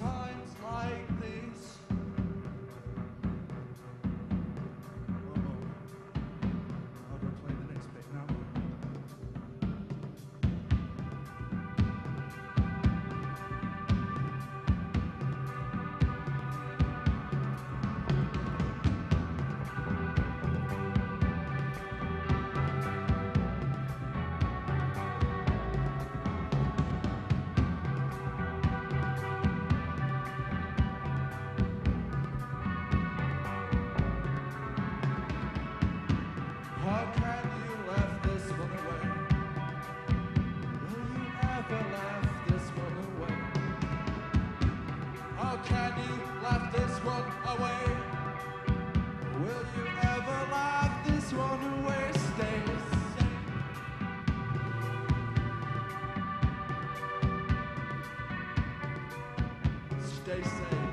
in stay safe.